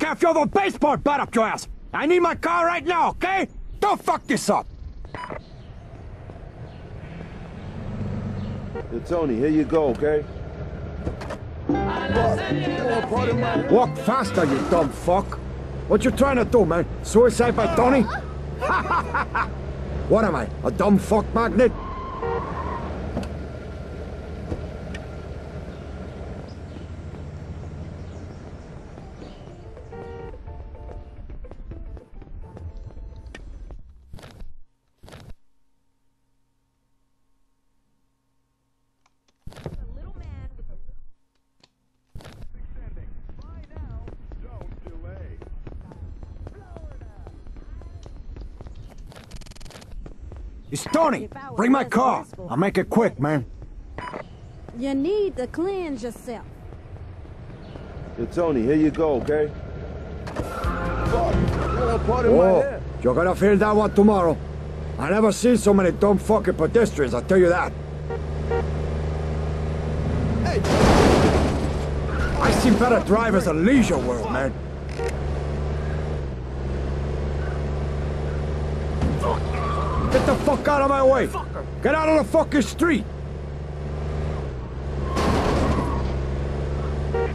you have a baseball bat up your ass. I need my car right now, okay? Don't fuck this up. Hey, Tony, here you go, okay? Walk faster, you dumb fuck. What you trying to do, man? Suicide by Tony? what am I, a dumb fuck magnet? It's Tony. Bring my car. I'll make it quick, man. You need to cleanse yourself. Hey, Tony, here you go, okay? Fuck! You're part of my Oh, you're gonna feel that one tomorrow. I never seen so many dumb fucking pedestrians, I'll tell you that. Hey! I see better drivers at Leisure World, man. Get the fuck out of my way! Get out of the fucking street!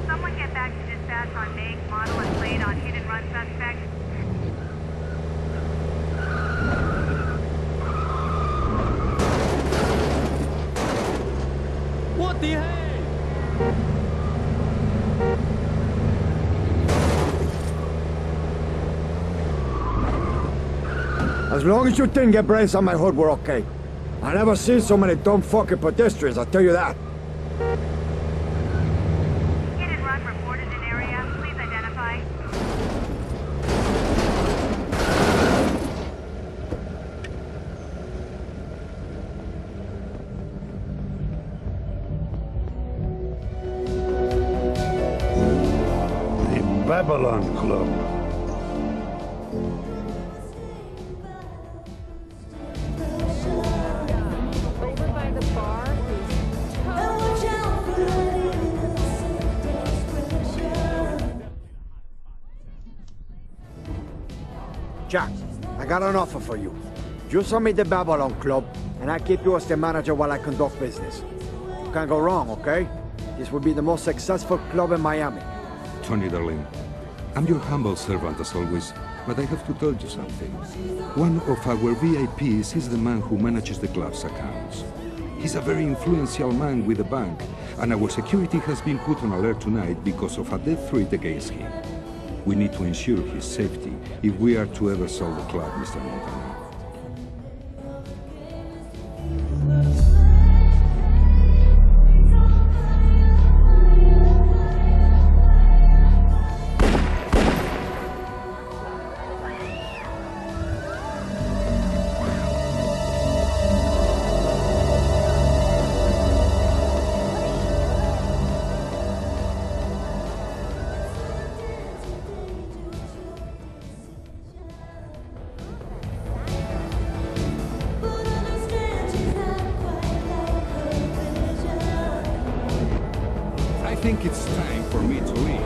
Someone get back to dispatch on make, model, and plate on hit and run suspect? What the hell? As long as you didn't get brains on my hood, we're okay. I never seen so many dumb fucking pedestrians, I'll tell you that. Hit and Jack, I got an offer for you. You sell me the Babylon Club, and I keep you as the manager while I conduct business. You can't go wrong, okay? This will be the most successful club in Miami. Tony, darling, I'm your humble servant as always, but I have to tell you something. One of our VIPs is the man who manages the club's accounts. He's a very influential man with the bank, and our security has been put on alert tonight because of a death threat against him. We need to ensure his safety if we are to ever sell the club, Mr. Montana. Think it's time for me to leave.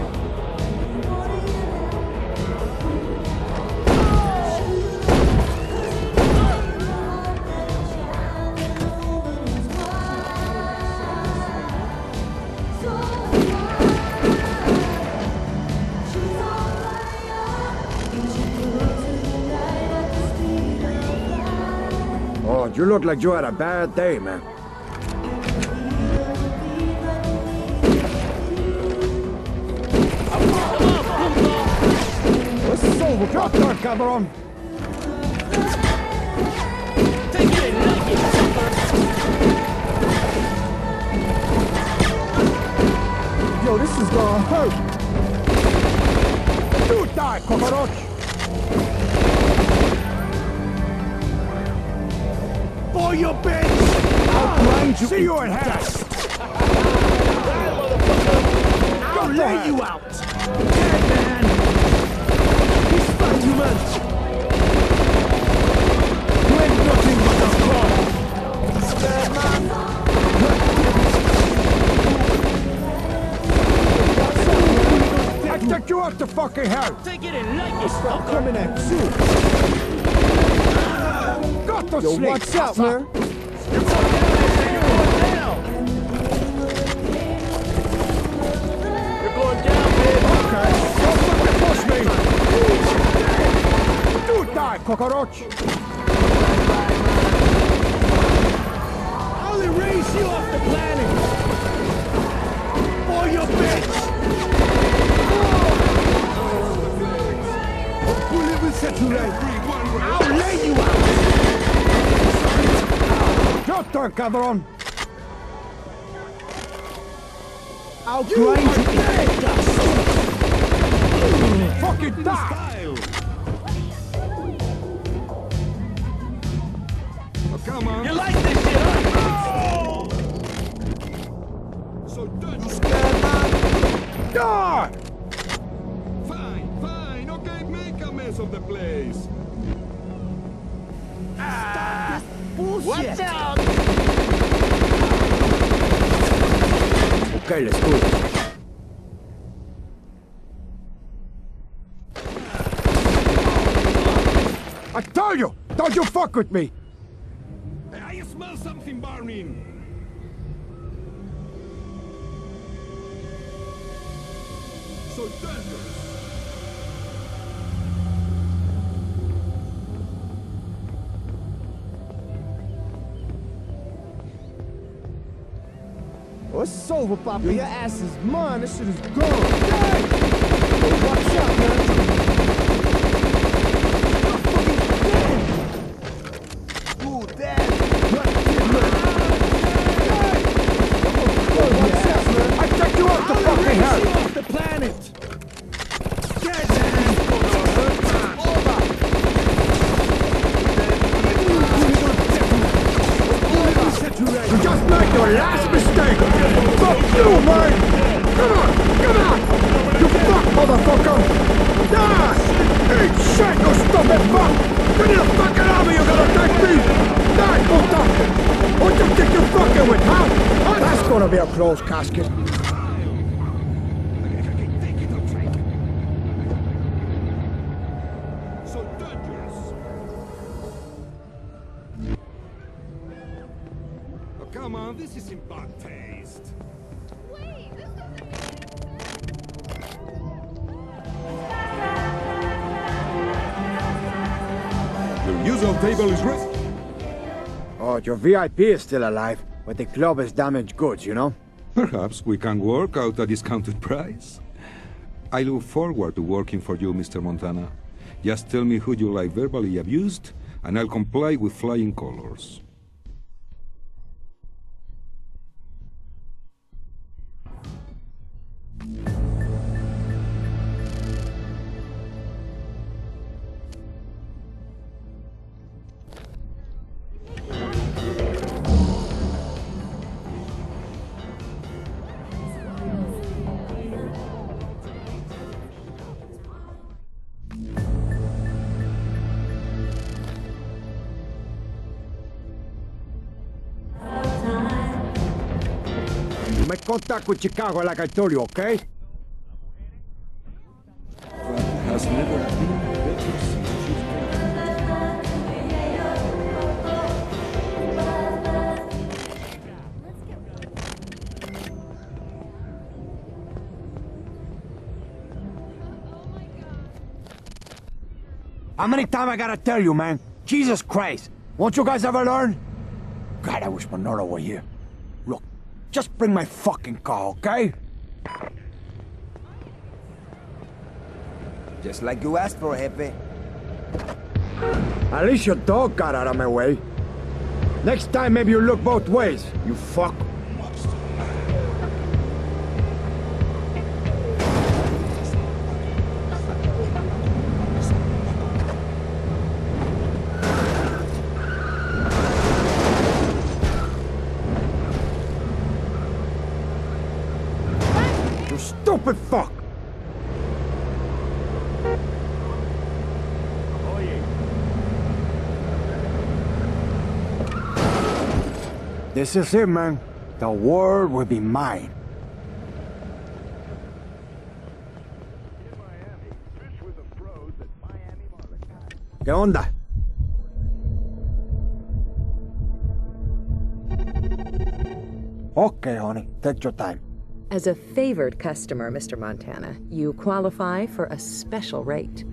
Oh, you look like you had a bad day, man. Cabrón. Take it, like it, chopper. Yo, this is gonna hurt. You die, cockroach. For your bitch! I'll ah, grind you. See you in hell. I'll lay you out! Dead man! He's far too much! You ain't nothing but a clown! Dead man! I take you out the fucking hell! Take it and like it, Stop coming at you! Got to Yo, sleep! watch out, man. Cockroach! I'll erase you off the planet! For your bitch! Voulez-vous saturer? I'll lay you out! Your turn, cabron! I'll grind you! Fucking die! Come on. You like this shit, huh? So done. Die! Fine, fine. Okay, make a mess of the place. Ah! Watch out! Okay, let's go. I tell you, don't you fuck with me! Burning. So dangerous. Oh, it's over, Papa. Your ass is mine. This shit is gone. Yo, watch out, man. Ooh, Dad. Yo, watch out, man. I take you out the fucking hell! off the planet! You just made your last mistake! Fuck you, man! Come on, come on! You fuck, motherfucker! Die! Eat shit, you stupid fuck! Give me the fucking army you're gonna take me! Die, puta! What do you think you're fucking with, huh? That's gonna be a closed casket. This is in bad taste. Your usual table is ready. Oh, your VIP is still alive, but the club is damaged goods, you know? Perhaps we can work out a discounted price. I look forward to working for you, Mr. Montana. Just tell me who you like verbally abused, and I'll comply with flying colors. Contact with Chicago like I told you, okay? How many times I gotta tell you, man? Jesus Christ! Won't you guys ever learn? God, I wish Manolo were here. Look, just bring my fucking car, okay? Just like you asked for, Jefe. At least your dog got out of my way. Next time, maybe you look both ways, you fuck. Stupid fuck! This is it, man. The world will be mine. ¿Qué onda? Okay, honey. Take your time. As a favored customer, Mr. Montana, you qualify for a special rate.